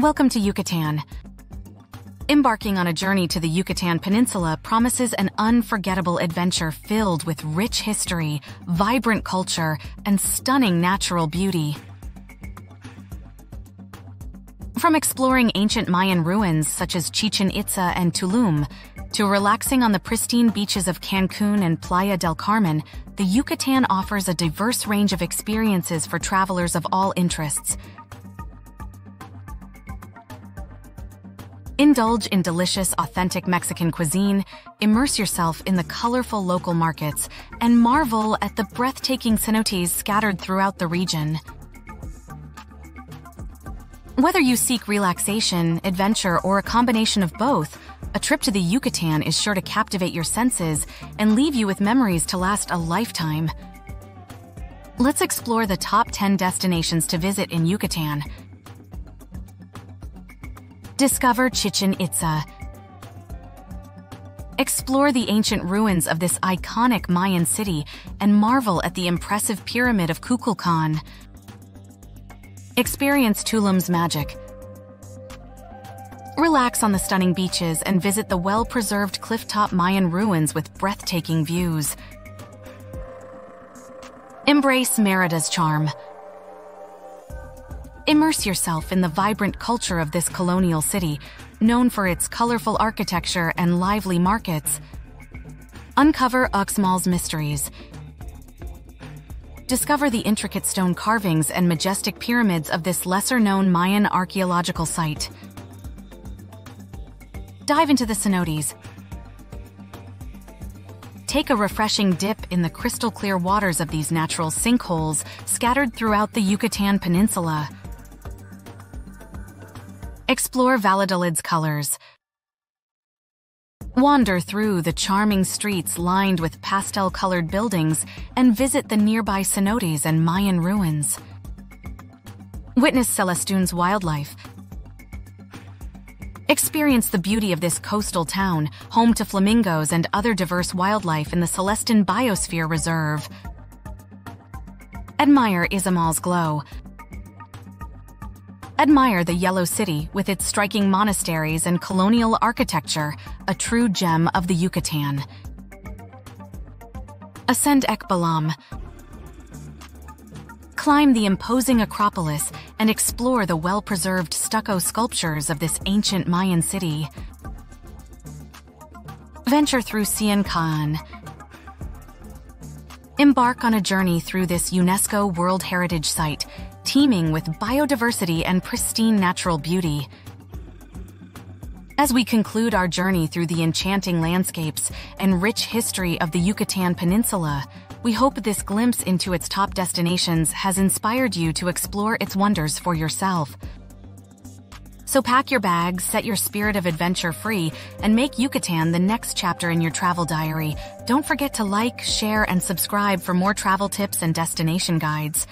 Welcome to Yucatan. Embarking on a journey to the Yucatan Peninsula promises an unforgettable adventure filled with rich history, vibrant culture, and stunning natural beauty. From exploring ancient Mayan ruins such as Chichen Itza and Tulum, to relaxing on the pristine beaches of Cancun and Playa del Carmen, the Yucatan offers a diverse range of experiences for travelers of all interests. Indulge in delicious, authentic Mexican cuisine, immerse yourself in the colorful local markets, and marvel at the breathtaking cenotes scattered throughout the region. Whether you seek relaxation, adventure, or a combination of both, a trip to the Yucatan is sure to captivate your senses and leave you with memories to last a lifetime. Let's explore the top 10 destinations to visit in Yucatan. Discover Chichen Itza. Explore the ancient ruins of this iconic Mayan city and marvel at the impressive pyramid of Kukulkan. Experience Tulum's magic. Relax on the stunning beaches and visit the well-preserved clifftop Mayan ruins with breathtaking views. Embrace Merida's charm. Immerse yourself in the vibrant culture of this colonial city, known for its colorful architecture and lively markets. Uncover Uxmal's mysteries. Discover the intricate stone carvings and majestic pyramids of this lesser-known Mayan archaeological site. Dive into the cenotes. Take a refreshing dip in the crystal clear waters of these natural sinkholes scattered throughout the Yucatan Peninsula. Explore Valladolid's colors. Wander through the charming streets lined with pastel-colored buildings and visit the nearby cenotes and Mayan ruins. Witness Celestun's wildlife. Experience the beauty of this coastal town, home to flamingos and other diverse wildlife in the Celestun Biosphere Reserve. Admire Izamal's glow, Admire the Yellow City with its striking monasteries and colonial architecture, a true gem of the Yucatan. Ascend Ekbalam. Climb the imposing Acropolis and explore the well-preserved stucco sculptures of this ancient Mayan city. Venture through Sian Ka'an. Embark on a journey through this UNESCO World Heritage Site teeming with biodiversity and pristine natural beauty. As we conclude our journey through the enchanting landscapes and rich history of the Yucatan Peninsula, we hope this glimpse into its top destinations has inspired you to explore its wonders for yourself. So pack your bags, set your spirit of adventure free, and make Yucatan the next chapter in your travel diary. Don't forget to like, share, and subscribe for more travel tips and destination guides.